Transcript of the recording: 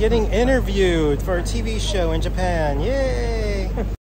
getting interviewed for a TV show in Japan. Yay!